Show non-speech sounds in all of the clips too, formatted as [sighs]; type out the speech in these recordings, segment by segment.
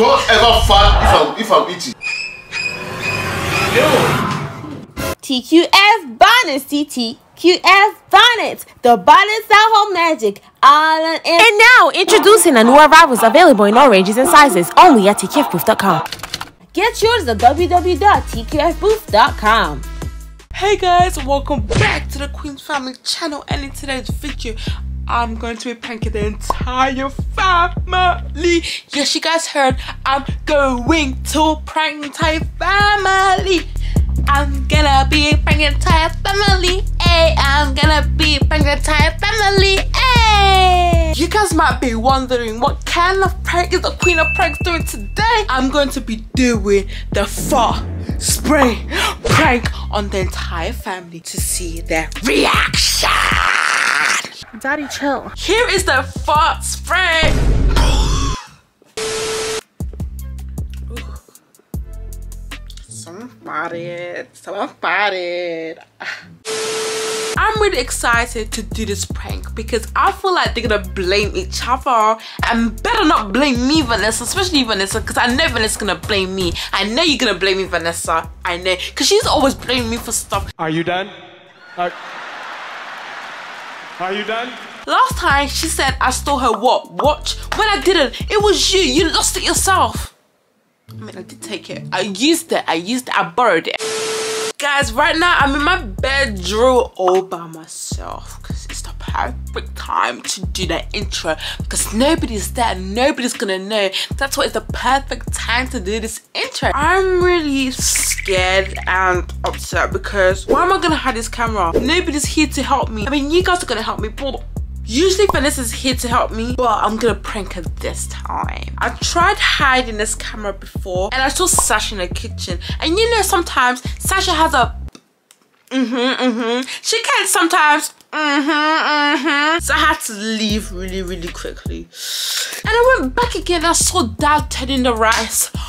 Don't ever fart if I'm if I'm eating. TQF Bonnets, TTQF Bonnets, the bonnets that hold magic, all in. And now, introducing a new arrivals available in all ranges and sizes, only at TQFBooth.com. Get yours at www.tqfbooth.com. Hey guys, welcome back to the Queen's Family channel and in today's video I'm going to be pranking the entire family. Yes, you guys heard, I'm going to prank the entire family. I'm gonna be pranking the entire family. Hey, I'm gonna be pranking the entire family. Hey. You guys might be wondering what kind of prank is the Queen of Pranks doing today? I'm going to be doing the fart spray prank on the entire family to see their reaction. Daddy, chill. Here is the fart spray. Someone farted. Someone farted. I'm really excited to do this prank because I feel like they're gonna blame each other and better not blame me, Vanessa, especially Vanessa, because I know Vanessa's gonna blame me. I know you're gonna blame me, Vanessa. I know, because she's always blaming me for stuff. Are you done? Are, are you done? Last time she said I stole her what? Watch? When I didn't, it was you. You lost it yourself. I mean, I did take it. I used it. I used it. I borrowed it. Guys, right now I'm in my bedroom all by myself perfect time to do that intro because nobody's there. Nobody's gonna know. That's why it's the perfect time to do this intro. I'm really scared and upset because why am I gonna hide this camera? Nobody's here to help me. I mean, you guys are gonna help me, but Usually Vanessa's here to help me, but I'm gonna prank her this time. I tried hiding this camera before and I saw Sasha in the kitchen. And you know sometimes Sasha has a mm-hmm, mm-hmm. She can sometimes mm-hmm, mm-hmm. So I had to leave really, really quickly. And I went back again I saw Dad turning the rice. [gasps]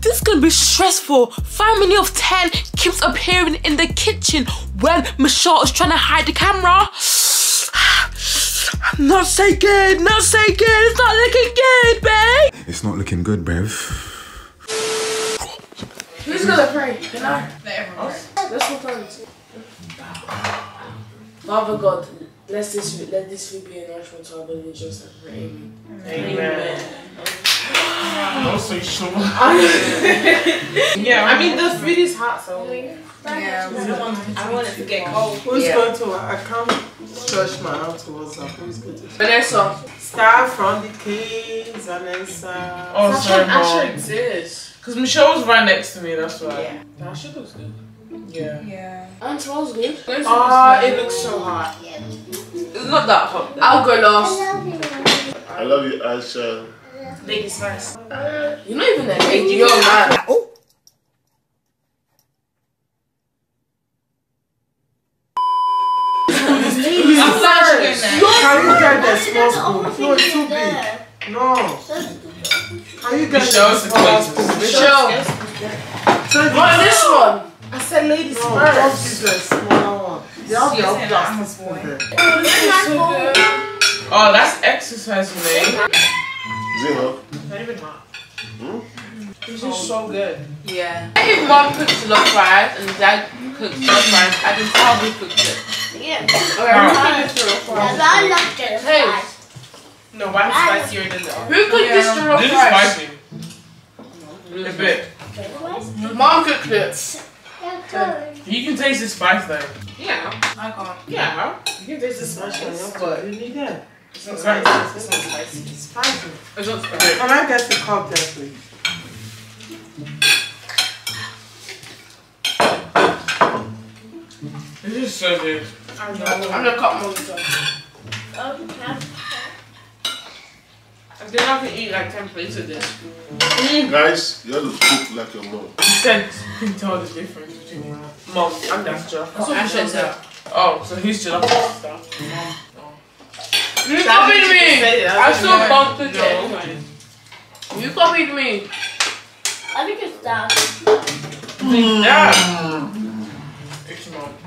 This is gonna be stressful. Family of 10 keeps appearing in the kitchen when Michelle is trying to hide the camera. [sighs] Not so good, not so good. It's not looking good, babe. It's not looking good, babe. Who's gonna pray? Can I? Let's go first. Father God, let this let this food be a natural to our body, just like for Amen. Amen. Also, you sure? Yeah, I mean the food is hot, so Yeah, I want it to get cold. Who's going to? I can't stretch my arm towards her. Who's going to? Vanessa. Start from the kids, Vanessa. Oh, sorry, Asher mom. exists. Because Michelle was right next to me, that's why. Yeah. Asher looks good. Yeah. Yeah. And smells good. Oh, it looks so hot. It's not that hot. I'll go last. I love you, Asha. Ladies first. You're not even that age. You're a man. Oh. I'm glad you're doing that. Can you get the small spoon? No, it's too big. No. Can you get the small the spoon? Michelle. Take What this one? I said ladies No, don't first. give the smaller one. They have Yes, the and plastic I'm a spoon boy. Oh, that's exercise, man. Is it enough? Not even hot. Hmm? This is so good. Yeah. I mom cooks love fries and dad cooks love fries. I can tell who cooks it. Hey, No, I'm spicier than the other? Who cooked this Yeah. jollof This is rice? spicy. A bit. Mom cooked it. You can taste the spice though. Yeah. I can't. Yeah. You can taste the spice on your butt. You need that. It's not spicy. It's not spicy. Spicy. It's not spicy. Can I get the cup there, please? This is so good. I'm gonna cut monster. I think I can eat like 10 plates of this. Mm. Guys, you have to cook like your mom. You said you can tell the difference between mom and that's Jollof. what I said said. Oh, so who's Jollof and stuff? You copied me. I still Yeah. bumped it. No. You copied me. I think it's that. Yeah.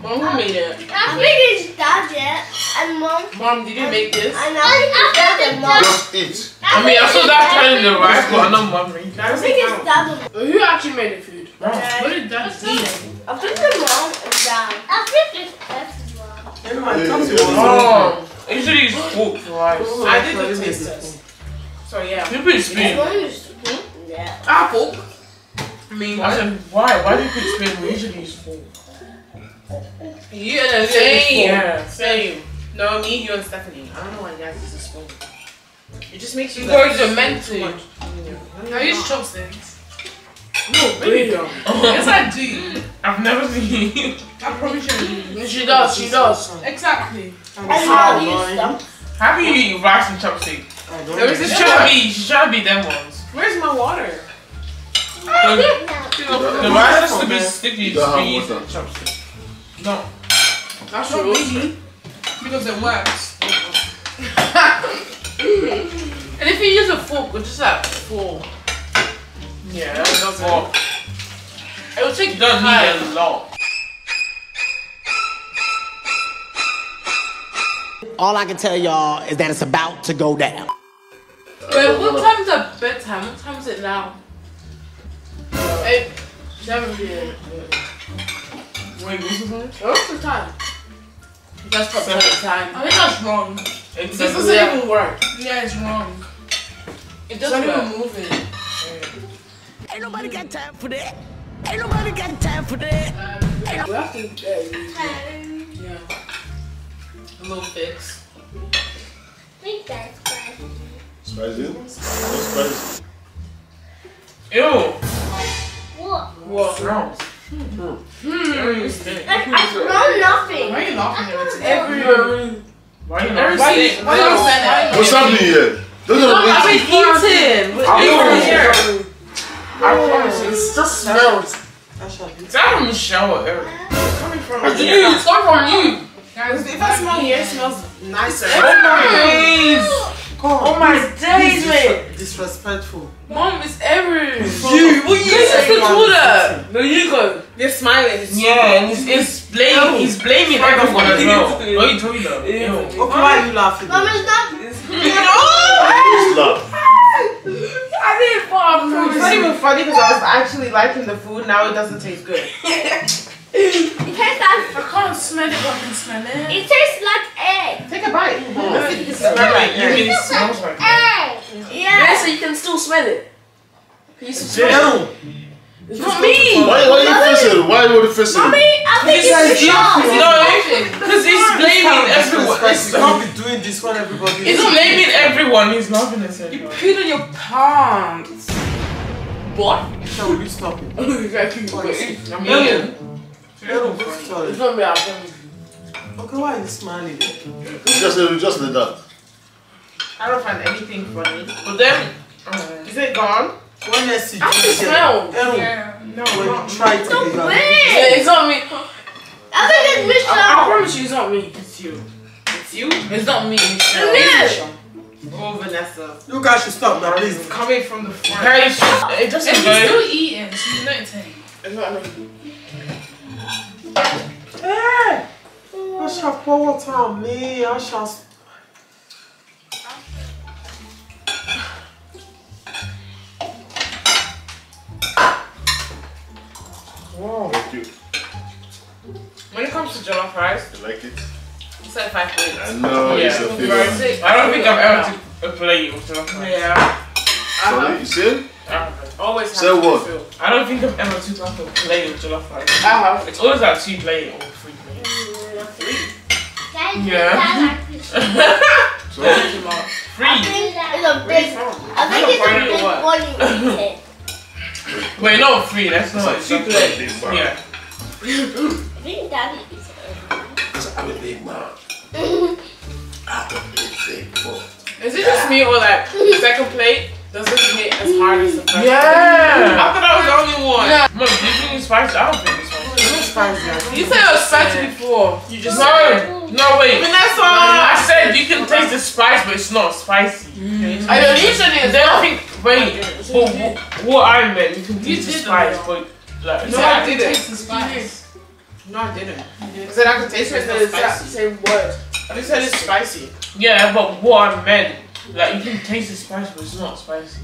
To mom. Mom, who made it? I think it's dad yet, and mom. Mom, did you make this? And I think it's dad and mom. Just eat. I mean, I saw that turning the rice, but I know mom made it. I think it's dad and Who actually made the food? Mom. What did dad eat? I think it's mom and dad. I think it's dad's mom. Anyway, come to Oh, usually it's fork for rice. I did the taste test. So yeah. You put spoon. Mom is yeah. Ah, Apple. I mean, I said, why? Why do you put spoon? We usually use fork. You and same. Yeah. Same. No, me, you, and Stephanie. I don't know why you guys use a spoon. It just makes you. Because you're meant to. I use chopsticks. No, really don't. yes, I do. I've never seen you. I promise you. She does. She does. Exactly. And mom used them. How can you eat rice and chopstick? I don't There was know. this She's trying to be, she's trying to be them ones. Where's my water? The rice has to be sticky You don't to have be eaten water. with chopstick. No. That's Not true. really. Because it works. [laughs] And if you use a fork, it's just like four. Yeah, it that's doesn't. what. It will take You don't time. need a lot. All I can tell y'all is that it's about to go down. Wait, what time's at bedtime? What time is it now? Eight. Seven p.m. Wait, what's the time? What's the time? That's the time. I think that's wrong. It This doesn't doesn't even work. Yeah, it's wrong. It doesn't even even move. it. Ain't nobody got time for that. Ain't nobody got time for that. We have to uh, yeah. A little fix. I think that's spicy. Spicy? Not spicy. Ew. What? What? Smells. Hmm. Like, I smell nothing. Why are you laughing at me? Every. Why you Every? Why Why you- why you don't say that? What's happening here? Those are I've been eating. We're Ew. eating. I promise you, it just smells. Is that from Michelle or Eric? Coming from you. It's coming from you. Guys, If I smell here, it smells nicer. Oh my days! Oh my days, man. Disrespectful. Mom, it's everywhere. You, what are you This is saying? the cooler. No, you go. They're smiling. Yeah, and he's, he's blaming, he's blaming everyone as well. [laughs] Oh, you told me that. Yeah. Ew. Okay, why are you laughing? Mom is not. Slap. [laughs] I didn't fall. It's not even funny because I was actually liking the food. Now it doesn't taste good. [laughs] It tastes like. I can't smell it, but I can smell it. It tastes like egg. Take a bite. It smell like you mean it smells like that. Egg. Yeah, Yeah. so you can still smell it. Can you still smell it? It's not me. Why, why are you facing? Why are you facing? Mommy, I think He's it's the laughing. sauce. No, because he's blaming everyone. You It's, can't be doing this when everybody he's is blaming everyone. He's laughing at everyone. Put on your pants. What? So will you stop it? [laughs] exactly. I mean, Errol, sorry. It's not me. I promise you. Okay, why are you smiling? Just, just like that. I don't find anything funny. but then, Is it gone? When next I can drink it, smell. Errol, Yeah. No, when not you try to No give way. Yeah, it's not me. I think it's I, I promise you, it's not me. It's you. It's you. It's not me. It's you. It Oh, Vanessa. You guys should stop now, please. It's coming from the front. guys, it doesn't And he's still eating, so you know it's him. It's not me. Hey! I shall pour water on me. I shall. Thank you. When it comes to jollof rice, You like it? it's like five plates. I know it's Yeah. a favorite. I don't think I've ever took a plate of jollof rice. Yeah. I Sorry, you said? I always have Say to what? refill. I don't think I've ever took like a plate of jollof rice. I have. It's always like two plate or three plate. Guys, Yeah. I like this. So, Three. It's a big. I think it's a big one you it. Wait, no, three. That's not It's two a plate. Yeah. I think daddy eats it. I'm a big man. I'm a big, big [laughs] boy. Is it just me or like second plate doesn't hit as hard as the first? Yeah. I thought I was the only one. Yeah. Mom, do you think it's spicy? I don't think it's spicy. plate? You said it was spicy before. You just No, no, wait. Vanessa. I said you can taste the spice, but it's not spicy. Mm. I don't usually is Then I not. think, wait, but what I meant, you can taste the spice, but like, No, I did it. Taste the spice. No, I didn't. I said I could taste it. the It's exact spicy. same word. I just said it's spicy. Yeah, but what I meant, like you can taste the spice, but it's not spicy.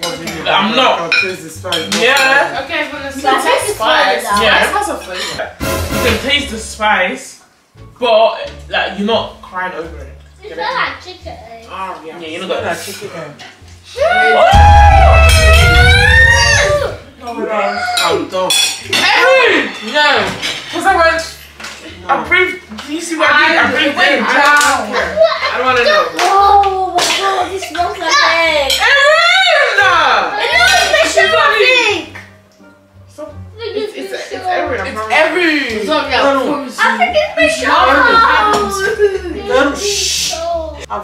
What do you mean? I'm not. I can taste the spice. Yeah. Okay, from the But I think it's spice. fine. Yeah. Spice has a flavor. You can taste the spice, but like you're not crying over it. It's not like chicken. Oh yeah. Yeah, you know that. that chicken. [laughs] Oh my gosh. I'm done. No, because I went. I breathed. Do you see what I did? I breathed in. I don't want to know.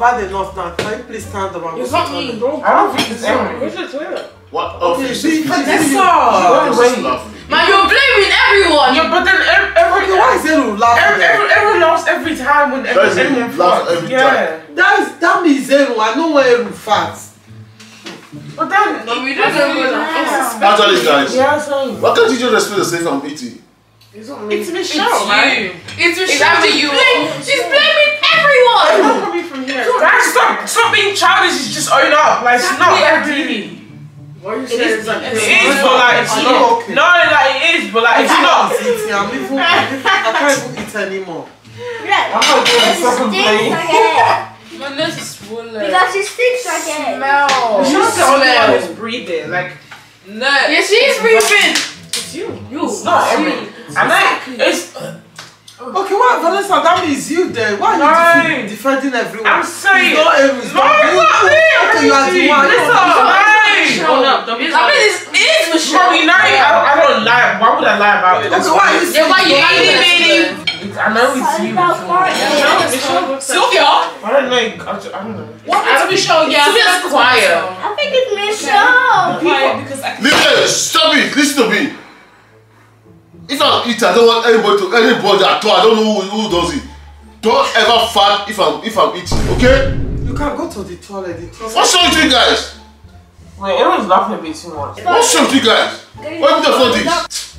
I've had enough now. Can you please stand up It's not down? me, bro. I don't think it's Erin. Where's the toilet? What? Okay, Okay, see, she's see, That's see. all. What is laughing? Man, you're blaming everyone. Yeah, but then every, every, Okay, why is Zero laughing every, there? every, everyone laughs every time when Guys, every, anyone laugh farts. every yeah. That is, that means Zero. I know where Eru farts. But then, No, we don't know what Actually, guys, yeah, same. why can't you just respect the safe I'm eating? It's not me. It's Michelle, right? It's Michelle. It's after you. She's blaming everyone. Don't coming from here. Guys, stop, stop being childish. It's just own up. Like, it's not that deep. What you saying is, is like it is, but like, it's not. know, okay. No, like, it is, but like, it's not. I'm. I'm even, I'm even, I can't even eat anymore. Yeah, I'm not going to it second stinks plate. like. My nose is swollen. Because it stinks like egg. smell. She's the only one smell. who's breathing. Like, No. Yeah, she's breathing. it's you. You. It's not every. And like, it's. Okay, why, Vanessa? That means you then. Why are you No. defe- defending everyone? I'm saying. It's not Eru. It's No, it's you. not me. Okay, you are the one. Listen, hey. Hold up, don't be I mean, it's, it is Michelle. Bro, you know, I don't, I don't lie. Why would I lie about it? Okay, why are you Yeah, why you saying- alienating? It's- I know it's you. About fart. Sylvia. I don't know. I don't I don't know. What happened Michelle? Yeah, Sylvia's quiet. I think it's Michelle. If I'm eating, I don't want anybody to anybody at all. I don't know who, who does it. Don't ever fart if I'm if I'm eating. Okay? You can go to the toilet. The toilet. What's wrong with you guys? Wait, everyone's laughing a bit too much. What's wrong with you guys? What do you mean about this?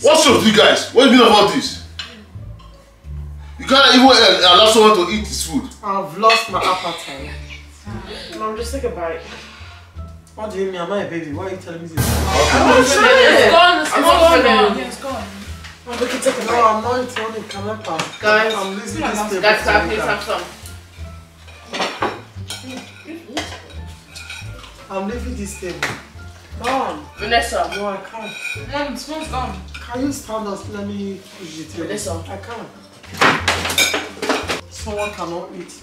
What's wrong with you guys? What do you mean about this? You can't even uh, allow someone to eat this food. I've lost my appetite. No, I'm just take a bite. What do you mean? Am I a baby? Why are you telling me this? It's gone. It's I'm gone not gonna- Yeah, it's gone. No. I'm not eating only Canapa. Guys, I'm leaving this table. Guys, please have some. I'm leaving this table. Come, Vanessa. No, I can't. Mom, the spoon's gone. Can you stand up? Let me push the table. Vanessa. I can't. Someone cannot eat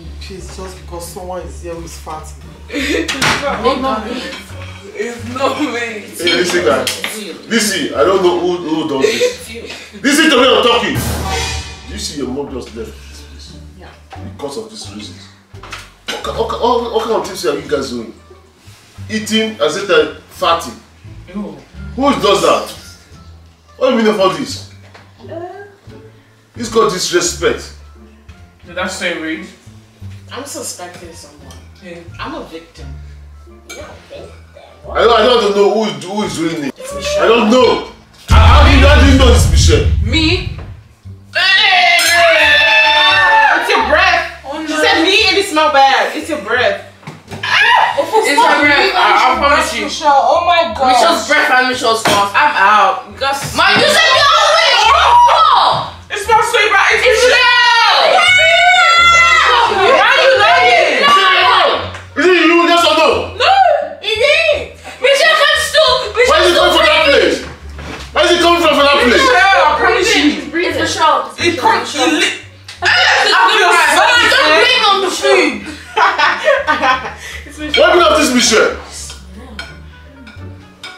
in peace just because someone is here who is fatty. It's not me. It's not me. Hey, listen, guys. Listen, I don't know who, who does this. Listen to me, I'm talking. You see, your mom just left this place. Yeah. Because of these reasons. What, what, what, what kind of things are you guys doing? Eating as if they're fatty. Ew. Who does that? What do you mean of all this? Uh. This called disrespect. Dude, that's so rude. I'm suspecting someone. Yeah. I'm a victim. I don't, I don't know who is, who is doing it. I don't know. Michelle?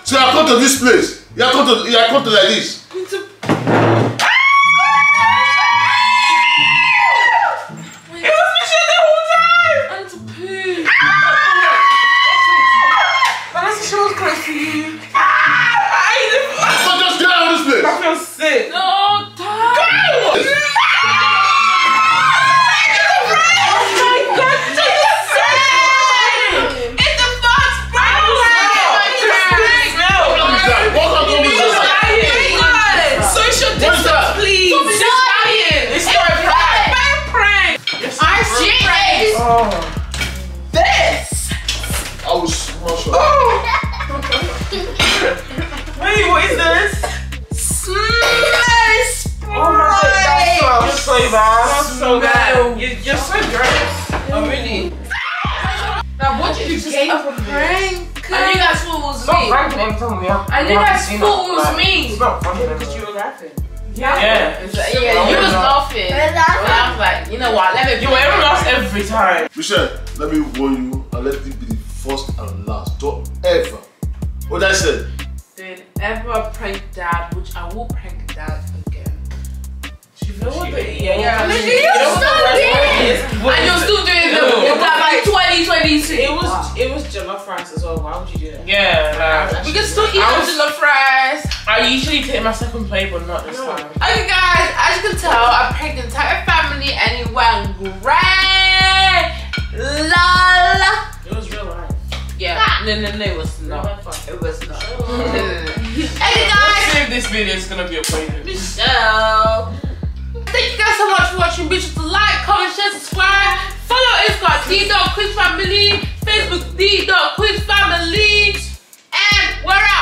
So I come to this place. You come to you come to like this. Oh, so bad. You're, you're so gross. Oh really? Now, what did you Just gain a from this? prank. I knew that's what was Stop me. ranking every time we have. I we knew have that's what it. was Like, me. It's not funny. Because you were laughing. Yeah. Yeah. Yeah, you was laughing. And I was like, you know what? Let me. You were everyone else every time. Michelle, let me warn you and let it be the first and last. Don't ever. What I said. Did ever prank dad, which I will prank dad again. You know what the, Yeah. yeah, What And you're it? still doing Ew. the that like 2022. It was it was jollof rice as well. Why would you do that? Yeah, like, We can still eat I was- jollof fries. I usually take my second plate, but not this time. Okay, guys, as you can tell, I pranked the entire family and it went great. Lol. It was real life. Yeah, no, no, no, it was not. It was not. [laughs] hey, Let's guys, see if this video is gonna be a favorite. Michelle. Thank you guys so much for watching. Be sure to like, Instagram, D Dot Queens Family. Facebook, D Dot Queens Family. And we're out.